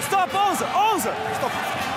Stop, 11 11 Stop.